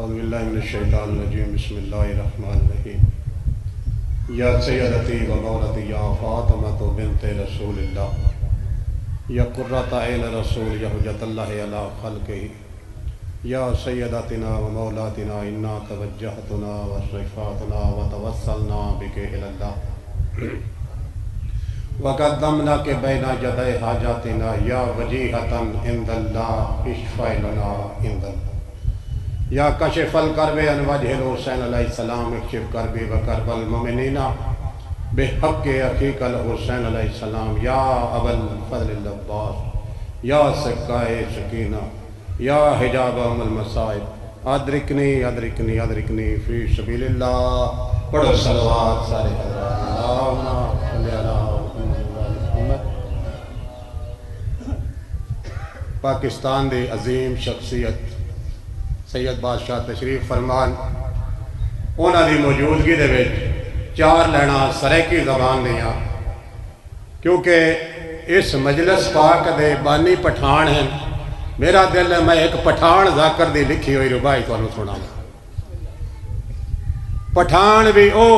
अज़बिल्लाशैतानरजीम बसमीम या सैदती व मौलती या फ़ातमा तो बिनत रसूल या कुर्रत ऐन रसूल यहजतल्ला अला खल्क या सैदतना व मौलातना इन्ना तवज्जहतना व शफ़ातना व तवसलना बिके वक़दमना के बैना जद हाजातना या वजीहतन इंदल्ला इश्फ़ा इंदल्ला या कशफल करबे अनवजहल हुसैन इक्शिफ करबे व करबल मोमिनीना। बेहक अकीकल हुसैन या अबल फजल अब्बास या सकाए सकीना, या हिजाब अमल मसाइब। अदरिकनी अदरिकनी अदरिकनी फ़ी सबीलिल्लाह। पढ़ो सलवात सारे पाकिस्तान दी अजीम शख्सियत सैयद बादशाह तशरीफ़ फरमान उन्होंने मौजूदगी के चार लैना सरैकी जबान दियाँ क्योंकि इस मजलिस पाक दे बानी पठान हैं मेरा दिल है मैं एक पठान जाकर दी लिखी हुई रुबाई तुम सुना पठान भी ओ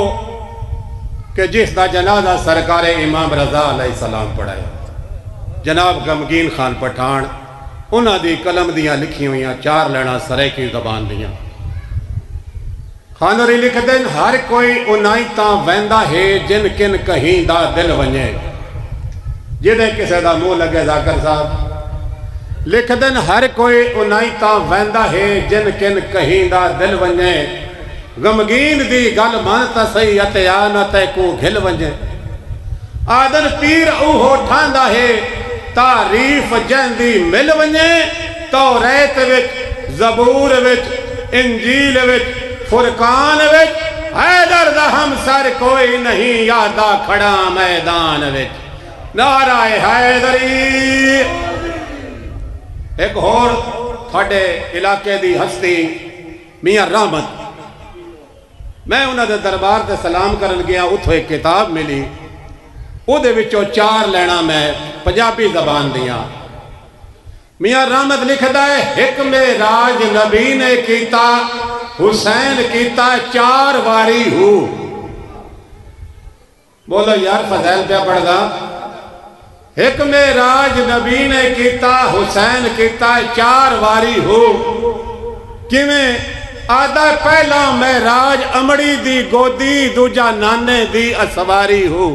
कि जिसका जनाजा सरकार इमाम रजा सलाम पढ़ाया जनाब गमगीन खान पठान उन्होंने कलम दिया लिखी हुई चार लैना सरैकी जबान दिया खानोरी लिखते हर कोई उनाई ता वहदा है जिन किन कहीं दा दिल वने जिदे किसी का मुँह लगे जाकर साहब लिखते हर कोई उनाई ता वहदा है जिन किन कहीं दा दिल वने गमगीन दी गल मन ता सही अते आ न तै को घिल वने आदन पीर उहो ठांदा है तारीफ़ जंदी मिल वने तो रैत विच जबूर विच इंजील विच फुरकान विच हैदर दा हम सर कोई नहीं यादा खड़ा मैदान विच नाराय हैदरी एक होर थोड़े इलाके दी हस्ती मियाँ रहमत मैं उन्होंने दरबार से सलाम कर गया उतो एक किताब मिली वो चार लैना मैं पंजाबी जबान दिया मियाँ रहमत लिखता है एक में नबी ने किया हुसैन किया चार वारी हु बोलो यार फजैल क्या पढ़दा एक में राज नबी ने किया हुसैन किया चार वारी हो किमें आदा पहला मैं राज अमड़ी दी गोदी दूजा नाने दी असवारी हूँ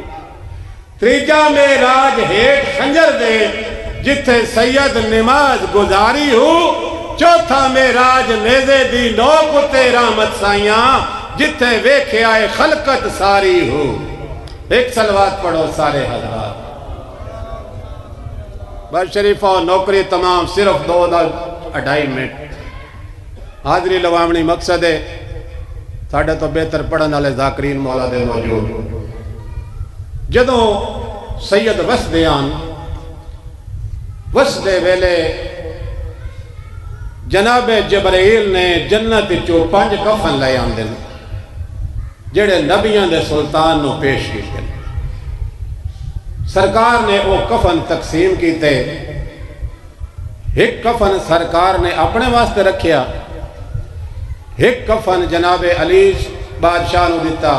त्रीजा में राज हेठ खंजर दे जिथे सैयद नमाज़ गुजारी हो चौथा में राज नेजे दी नौ कुते रामत साइया जिथे वेखे आए खलकत सारी हो एक सलवात पढ़ो सारे हजरात बस शरीफा नौकरी तमाम सिर्फ़ दो अढ़ाई मिनट हाजरी लवावनी मकसद है साढ़े तो बेहतर पढ़ने वाले जाकरीन मौला दे मौजूद ਜਦੋਂ ਸੈਦ ਵਸਦੇ आन ਵਸਦੇ ਵੇਲੇ ਜਨਾਬ ਜਬਰਾਇਲ ਨੇ ਜੰਨਤ ਚੋਂ ਪੰਜ ਕਫਨ ਲੈ ਆਂਦੇ ਨੇ ਜਿਹੜੇ ਨਬੀਆਂ ਦੇ ਸੁਲਤਾਨ ਨੂੰ ਪੇਸ਼ ਕੀਤੇ सरकार ने वो कफन तकसीम किते एक कफन सरकार ने अपने वास्ते रखिया एक कफन जनाबे अली बादशाह दिता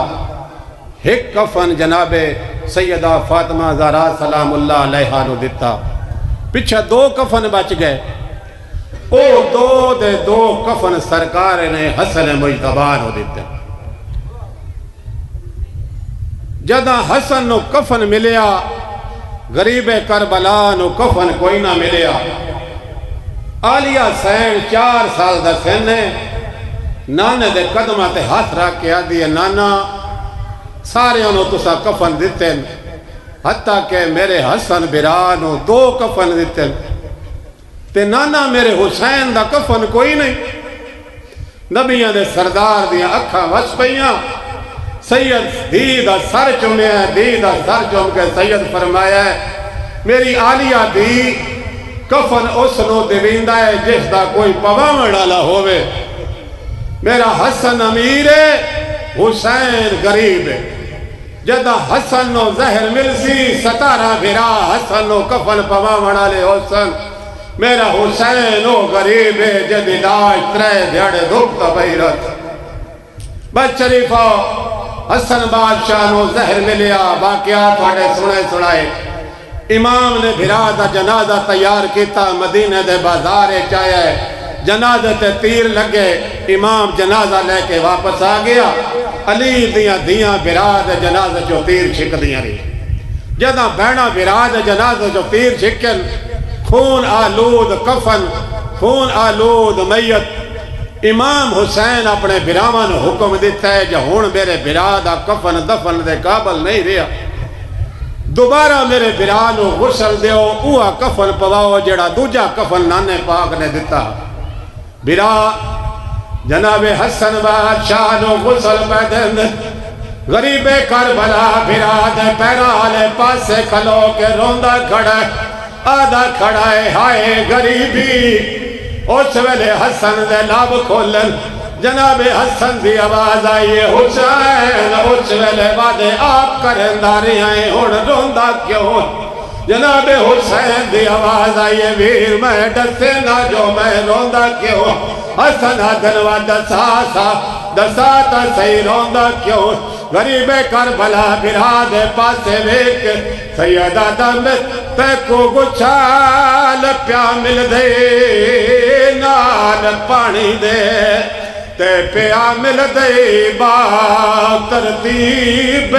एक कफन जनाबे सैयदा फातिमा जरा सलाम दिता। पिछा दो कफन बच गए। ओ दो दे दो कफन सरकार ने हसन मुजतबा दिते। जदा हसन नो कफन मिलया गरीबे करबला नो कफन कोई ना मिलया आलिया सैन चार साल का सिन नाने दे कदम ते हाथ रख के आदि नाना। सारे तुसा कफन दिते हत्या के मेरे हसन बिरा दो कफन दिते ते नाना मेरे हुसैन का कफन कोई नहीं नबिया के सरदार दिया अखा वस पईया सैयद धी का सर चुमया धी का सर चुम के सैयद फरमाया मेरी आलिया धी कफन उस दिवींदा है जिसका कोई पवावण वाला होवे मेरा हसन अमीर है हुसैन गरीब है जदा हसन जहर मिलसी, सतारा फिरा हसन कफन पवा ले हसन। मेरा हुसैन वो गरीब है जद इलाज त्रै दिहाड़े दुख तो बही रहा बस शरीफा हसन बादशाह नो जहर मिलिया वाकया थोड़े सुने सुनाए। इमाम ने भिरा का जनाजा तैयार किया मदीने दे बाज़ार आया। जनाजे ते तीर लगे, इमाम जनाजा लेके वापस आ गया। अली दिया दिया दे जनाजे चो तीर छिकदियाँ रही जदा बहना बिरा दे जनाजे चो तीर छिकन खून आलूद कफन खून आलूद मैयत इमाम हुसैन अपने बिरावा ने हुक्म दिता है जो हूँ मेरे बिरा का कफन दफन के काबल नहीं रहा दोबारा मेरे बिरा गुसल दो उहा कफन पवाओ जड़ा दूजा कफन नाने पाक ने दिता बिरा जनाबे हसन बादशाह गुसल पैदे गरीबे कर भला बिरा दे पैरा पासे खलो के रोंदा खड़ा आदा खड़ा है, हाय गरीबी। उस वेले हसन दे लब खोलन, जनाबे हसन की आवाज़ आई है हुसैन, उस वेले वादे आप करदारे आए हूँ रोंदा क्यों? जनाबे हुसैन की आवाज आई वीर मैं डसे ना जो मैं रोंदा क्यों हसन हसन दसा सा दसा तो सही रोंदा क्यों गरीबे कर भला बिरा दे पासे वेख सैयदा दम तैको गुछाल प्या मिल दे नाल पानी दे ते प्या मिल दे बा तरतीब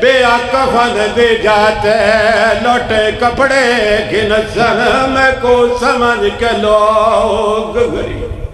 बेया कफन दे जाते लौटे कपड़े घिन में को समझ के लोग गरीब।